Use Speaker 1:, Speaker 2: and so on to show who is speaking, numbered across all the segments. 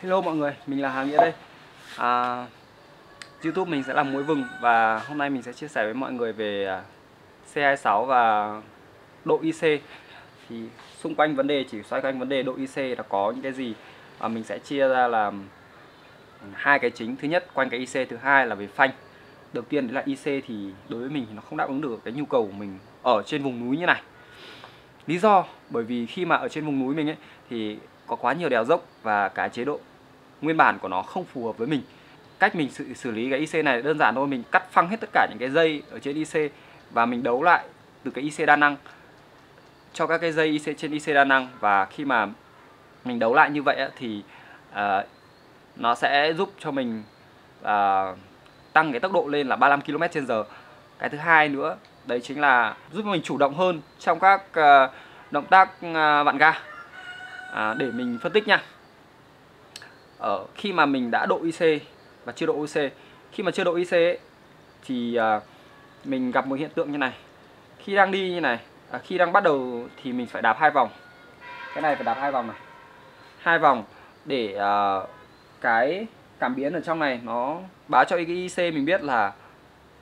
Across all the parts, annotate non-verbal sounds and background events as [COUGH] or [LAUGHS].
Speaker 1: Hello mọi người, mình là Hà Nghĩa đây. À, Youtube mình sẽ làm muối vừng và hôm nay mình sẽ chia sẻ với mọi người về à, C26 và độ IC thì xung quanh vấn đề chỉ xoay quanh vấn đề độ IC là có những cái gì? À, mình sẽ chia ra là hai cái chính. Thứ nhất quanh cái IC thứ hai là về phanh. Đầu tiên đấy là IC thì đối với mình thì nó không đáp ứng được cái nhu cầu của mình ở trên vùng núi như này. Lý do bởi vì khi mà ở trên vùng núi mình ấy thì có quá nhiều đèo dốc và cái chế độ nguyên bản của nó không phù hợp với mình cách mình xử, xử lý cái IC này đơn giản thôi mình cắt phăng hết tất cả những cái dây ở trên IC và mình đấu lại từ cái IC đa năng cho các cái dây IC trên IC đa năng và khi mà mình đấu lại như vậy thì uh, nó sẽ giúp cho mình uh, tăng cái tốc độ lên là 35 km/h. Cái thứ hai nữa đấy chính là giúp mình chủ động hơn trong các uh, động tác uh, vặn ga. À, để mình phân tích nha. Ở khi mà mình đã độ IC và chưa độ IC, khi mà chưa độ IC ấy, thì à, mình gặp một hiện tượng như này. Khi đang đi như này, à, khi đang bắt đầu thì mình phải đạp hai vòng. Cái này phải đạp hai vòng này. Hai vòng để à, cái cảm biến ở trong này nó báo cho cái IC mình biết là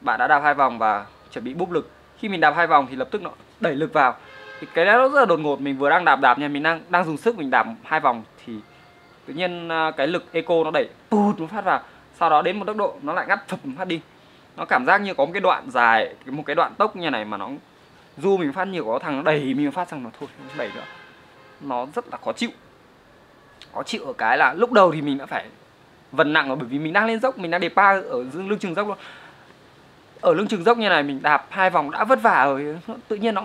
Speaker 1: bạn đã đạp hai vòng và chuẩn bị búp lực khi mình đạp hai vòng thì lập tức nó đẩy lực vào thì cái đó rất là đột ngột, mình vừa đang đạp đạp nha, mình đang đang dùng sức mình đạp hai vòng thì tự nhiên à, cái lực eco nó đẩy tụt một phát vào, sau đó đến một tốc độ nó lại ngắt phập phát đi. Nó cảm giác như có một cái đoạn dài, một cái đoạn tốc như này mà nó du mình phát nhiều có thằng nó đẩy mình phát xong nó thôi, không đẩy nữa. Nó rất là khó chịu. Khó chịu ở cái là lúc đầu thì mình đã phải vần nặng rồi, bởi vì mình đang lên dốc, mình đang đề pa ở dương lưng chừng dốc luôn ở lưng chừng dốc như này mình đạp hai vòng đã vất vả rồi. Tự nhiên nó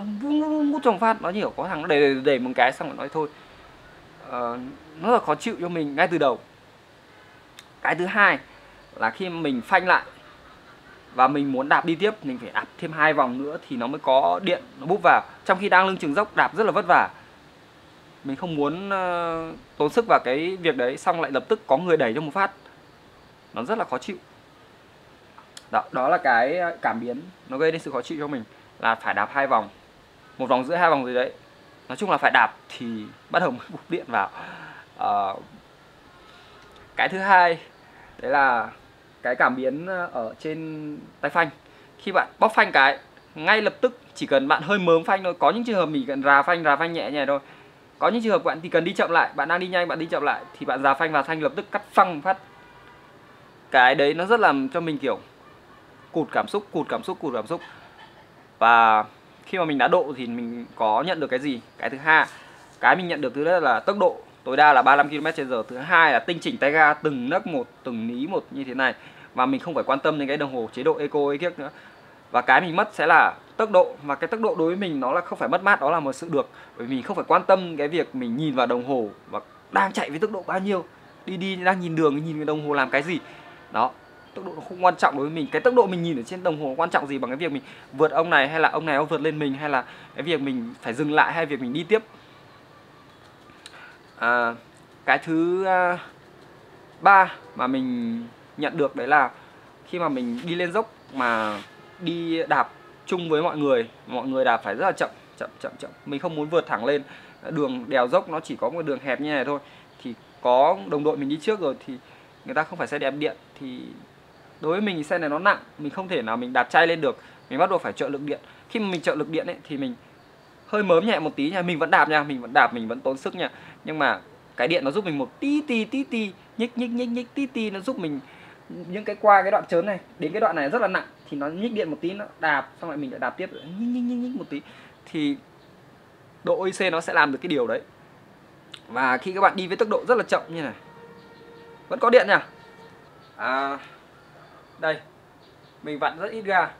Speaker 1: vút trong phát nó nhiều có thằng nó để để một cái xong rồi nói thôi. Uh, nó là khó chịu cho mình ngay từ đầu. Cái thứ hai là khi mình phanh lại và mình muốn đạp đi tiếp mình phải đạp thêm hai vòng nữa thì nó mới có điện nó búp vào. Trong khi đang lưng chừng dốc đạp rất là vất vả mình không muốn uh, tốn sức vào cái việc đấy xong lại lập tức có người đẩy cho một phát. Nó rất là khó chịu đó đó là cái ờ, cảm biến nó gây đến sự khó chịu cho mình là phải đạp hai vòng. Một vòng giữa hai vòng gì đấy. Nói chung là phải đạp thì bắt đầu mới [LAUGHS] bục điện vào. À, cái thứ hai đấy là cái cảm biến ờ, ở trên tay phanh. Khi bạn bóp phanh cái ngay lập tức chỉ cần bạn hơi mớm phanh thôi. Có những trường hợp mình cần rà phanh rà phanh nhẹ nhẹ thôi. Có những trường hợp bạn thì cần đi chậm lại bạn đang đi nhanh bạn đi chậm lại thì bạn rà phanh và thanh lập tức cắt phăng phát. Cái đấy nó rất làm cho mình kiểu cụt cảm xúc, cụt cảm xúc, cụt cảm xúc. Và khi mà mình đã độ thì mình có nhận được cái gì? Cái thứ hai, cái mình nhận được thứ nhất là tốc độ. Tối đa là 35 km/h thứ hai là tinh chỉnh tay ga, từng nấc một, từng ní một như thế này. Và mình không phải quan tâm đến cái đồng hồ chế độ eco ấy kiếc nữa. Và cái mình mất sẽ là tốc độ. Và cái tốc độ đối với mình nó là không phải mất mát, đó là một sự được. Bởi vì mình không phải quan tâm cái việc mình nhìn vào đồng hồ và đang chạy với tốc độ bao nhiêu. Đi đi, đang nhìn đường, nhìn cái đồng hồ làm cái gì. Đó tốc độ nó không quan trọng đối với mình. Cái tốc độ mình nhìn ở trên đồng hồ quan trọng gì bằng cái việc mình vượt ông này hay là ông này ông vượt lên mình hay là cái việc mình phải dừng lại hay việc mình đi tiếp? À, cái thứ à, ba mà mình nhận được đấy là khi mà mình đi lên dốc mà đi đạp chung với mọi người mọi người đạp phải rất là chậm chậm chậm chậm. Mình không muốn vượt thẳng lên. Đường đèo dốc nó chỉ có một đường hẹp như này thôi. Thì có đồng đội mình đi trước rồi thì người ta không phải xe đẹp điện thì đối với mình xe này nó nặng mình không thể nào mình đạp chay lên được. Mình bắt buộc phải trợ lực điện. Khi mà mình trợ lực điện ấy thì mình hơi mớm nhẹ một tí nha. Mình vẫn đạp nha mình vẫn đạp mình vẫn tốn sức nha. Nhưng mà cái điện nó giúp mình một tí tí tí tí nhích nhích nhích nhích tí tí nó giúp mình những cái qua cái đoạn trớn này đến cái đoạn này rất là nặng thì nó nhích điện một tí nó đạp xong lại mình lại đạp tiếp nhích nhích nhích nhích một tí. Thì độ OIC nó sẽ làm được cái điều đấy. Và khi các bạn đi với tốc độ rất là chậm như này vẫn có điện nha. À, đây mình vặn rất ít ga.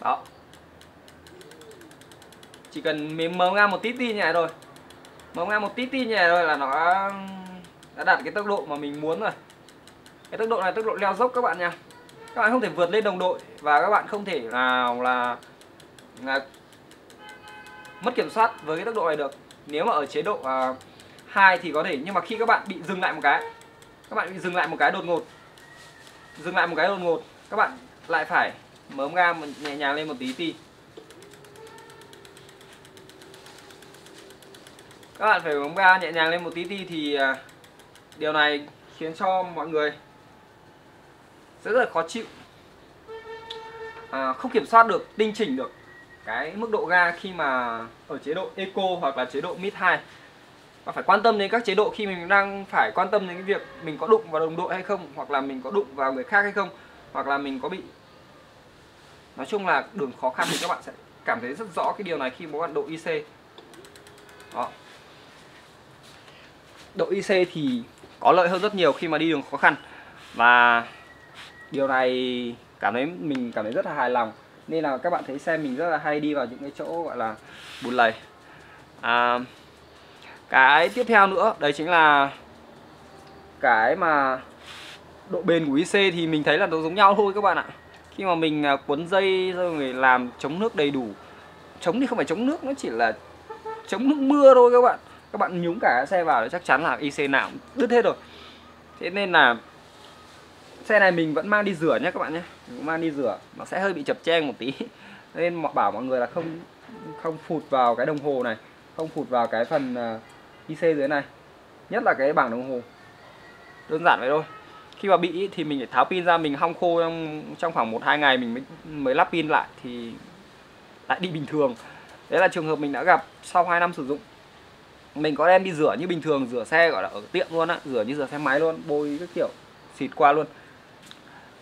Speaker 1: Đó. Chỉ cần mình mở ngang một tí tí như này thôi ngang một tí tí như này là nó đã đạt cái tốc độ mà mình muốn rồi. Cái tốc độ này tốc độ leo dốc các bạn nha. Các bạn không thể vượt lên đồng đội và các bạn không thể nào là, là mất kiểm soát với cái tốc độ này được. Nếu mà ở chế độ uh, hai thì có thể nhưng mà khi các bạn bị dừng lại một cái các bạn bị dừng lại một cái đột ngột dừng lại một cái đột ngột các bạn lại phải mớm ga nhẹ nhàng lên một tí tí các bạn phải bấm ga nhẹ nhàng lên một tí tí thì à, điều này khiến cho mọi người sẽ rất là khó chịu. À, không kiểm soát được tinh chỉnh được cái mức độ ga khi mà ở chế độ eco hoặc là chế độ mid 2 và phải quan tâm đến các chế độ khi mình đang phải quan tâm đến cái việc mình có đụng vào đồng đội hay không hoặc là mình có đụng vào người khác hay không hoặc là mình có bị nói chung là đường khó khăn thì các bạn sẽ cảm thấy rất rõ cái điều này khi bố bạn độ IC đó. Độ IC thì có lợi hơn rất nhiều khi mà đi đường khó khăn. Và điều này cảm thấy mình cảm thấy rất là hài lòng. Nên là các bạn thấy xem mình rất là hay đi vào những cái chỗ gọi là bùn lầy. À, cái tiếp theo nữa, đấy chính là cái mà độ bền của IC thì mình thấy là nó giống nhau thôi các bạn ạ. Khi mà mình à, cuốn dây rồi người làm chống nước đầy đủ, chống thì không phải chống nước, nó chỉ là chống nước mưa thôi các bạn. Các bạn nhúng cả xe vào thì chắc chắn là IC nào cũng đứt hết rồi. Thế nên là xe này mình vẫn mang đi rửa nhé các bạn nhé mình mang đi rửa, nó sẽ hơi bị chập cheng một tí. Nên bảo mọi người là không không phụt vào cái đồng hồ này, không phụt vào cái phần à, IC dưới này nhất là cái bảng đồng hồ. Đơn giản vậy thôi. Khi mà bị thì mình phải tháo pin ra mình hong khô trong, trong khoảng một hai ngày mình mới mới lắp pin lại thì lại đi bình thường. Đấy là trường hợp mình đã gặp sau 2 năm sử dụng. Mình có đem đi rửa như bình thường rửa xe gọi là ở tiệm luôn á rửa như rửa xe máy luôn bôi các kiểu xịt qua luôn.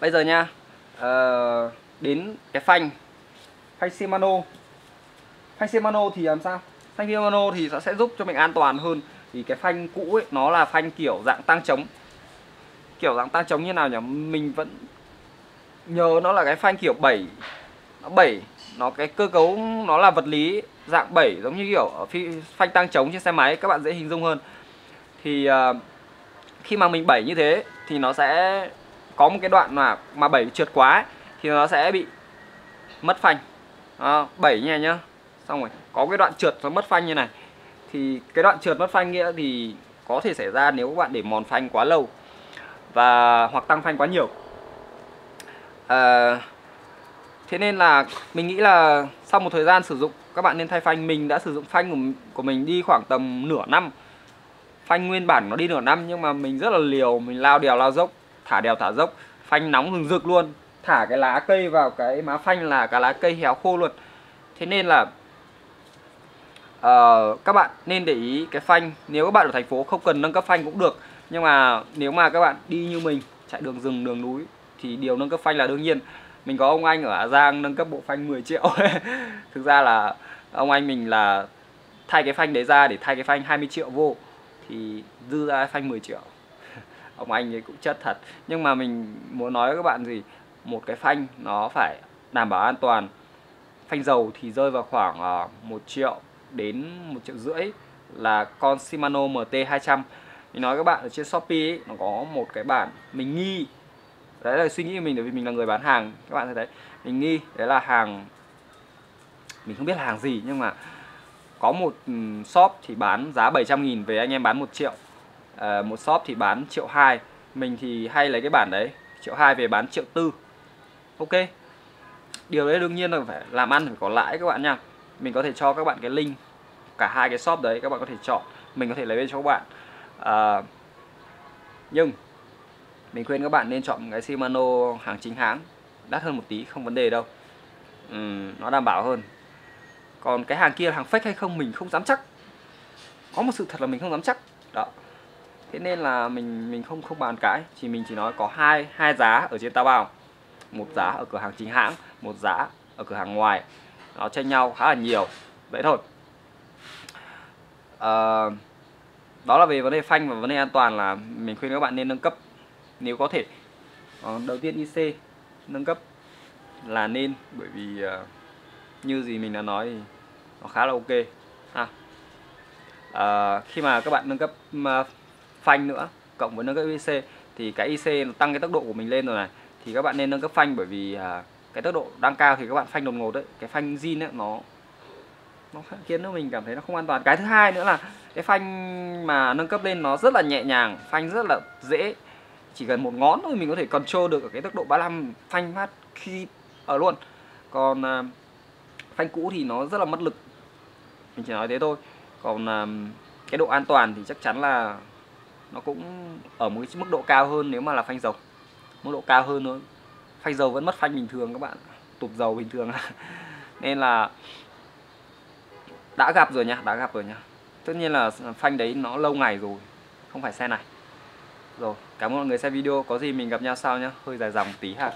Speaker 1: Bây giờ nha uh, đến cái phanh phanh Shimano. Phanh Shimano thì làm sao? Phanh Shimano thì nó sẽ giúp cho mình an toàn hơn. Thì cái phanh cũ ấy nó là phanh kiểu dạng tăng chống kiểu dạng tăng chống như nào nhỉ? Mình vẫn nhớ nó là cái phanh kiểu 7 nó 7 nó cái cơ cấu nó là vật lý dạng 7 giống như kiểu ở phi, phanh tăng chống trên xe máy các bạn dễ hình dung hơn. Thì uh, khi mà mình 7 như thế thì nó sẽ có một cái đoạn mà mà 7 trượt quá ấy, thì nó sẽ bị mất phanh. À, 7 nha nhá xong rồi có cái đoạn trượt nó mất phanh như này. Thì cái đoạn trượt mất phanh nghĩa thì có thể xảy ra nếu các bạn để mòn phanh quá lâu và hoặc tăng phanh quá nhiều. À, thế nên là mình nghĩ là sau một thời gian sử dụng các bạn nên thay phanh. Mình đã sử dụng phanh của, của mình đi khoảng tầm nửa năm. Phanh nguyên bản nó đi nửa năm nhưng mà mình rất là liều mình lao đèo lao dốc thả đèo thả dốc phanh nóng rừng rực luôn. Thả cái lá cây vào cái má phanh là cả lá cây héo khô luôn. Thế nên là uh, các bạn nên để ý cái phanh. Nếu các bạn ở thành phố không cần nâng cấp phanh cũng được. Nhưng mà nếu mà các bạn đi như mình chạy đường rừng đường núi thì điều nâng cấp phanh là đương nhiên. Mình có ông anh ở Hà Giang nâng cấp bộ phanh 10 triệu. [LAUGHS] Thực ra là ông anh mình là thay cái phanh đấy ra để thay cái phanh 20 triệu vô thì dư ra phanh 10 triệu. [LAUGHS] Ông anh ấy cũng chất thật. Nhưng mà mình muốn nói với các bạn gì? Một cái phanh nó phải đảm bảo an toàn. Phanh dầu thì rơi vào khoảng ờ, uh, 1 triệu đến một triệu rưỡi là con Shimano MT 200 mình nói các bạn ở trên Shopee ấy, nó có một cái bản mình nghi. Đấy là suy nghĩ của mình bởi vì mình là người bán hàng các bạn thấy. Đấy mình nghi đấy là hàng mình không biết là hàng gì nhưng mà có một shop thì bán giá 700 nghìn về anh em bán 1 triệu. À, một shop thì bán triệu hai. Mình thì hay lấy cái bản đấy triệu hai về bán triệu tư. Ok. Điều đấy đương nhiên là phải làm ăn phải có lãi các bạn nha. Mình có thể cho các bạn cái link cả hai cái shop đấy các bạn có thể chọn mình có thể lấy về cho các bạn. À, nhưng mình khuyên các bạn nên chọn cái Shimano hàng chính hãng đắt hơn một tí không vấn đề đâu. Ừ, nó đảm bảo hơn. Còn cái hàng kia là hàng fake hay không mình không dám chắc. Có một sự thật là mình không dám chắc. Đó. Thế nên là mình mình không không bàn cãi chỉ mình chỉ nói có hai hai giá ở trên Taobao. Một giá ở cửa hàng chính hãng một giá ở cửa hàng ngoài. Nó tranh nhau khá là nhiều. Vậy thôi à, đó là về vấn đề phanh và vấn đề an toàn là mình khuyên các bạn nên nâng cấp nếu có thể. À, đầu tiên IC nâng cấp là nên bởi vì uh, như gì mình đã nói thì nó khá là ok. Ha à, khi mà các bạn nâng cấp uh, phanh nữa cộng với nâng cấp IC thì cái IC nó tăng cái tốc độ của mình lên rồi này thì các bạn nên nâng cấp phanh bởi vì à, cái tốc độ đang cao thì các bạn phanh đột ngột đấy. Cái phanh zin ấy nó nó khiến cho mình cảm thấy nó không an toàn. Cái thứ hai nữa là cái phanh mà nâng cấp lên nó rất là nhẹ nhàng phanh rất là dễ. Chỉ cần một ngón thôi mình có thể control được ở cái tốc độ 35 phanh phát khi ở luôn. Còn à, phanh cũ thì nó rất là mất lực. Mình chỉ nói thế thôi. Còn à, cái độ an toàn thì chắc chắn là nó cũng ở một cái mức độ cao hơn nếu mà là phanh dầu. Mức độ cao hơn nữa phanh dầu vẫn mất phanh bình thường các bạn tụt dầu bình thường [LAUGHS] nên là đã gặp rồi nha đã gặp rồi nha tất nhiên là phanh đấy nó lâu ngày rồi, không phải xe này. Rồi, cảm ơn mọi người xem video. Có gì mình gặp nhau sau nhá. Hơi dài dòng tí ha.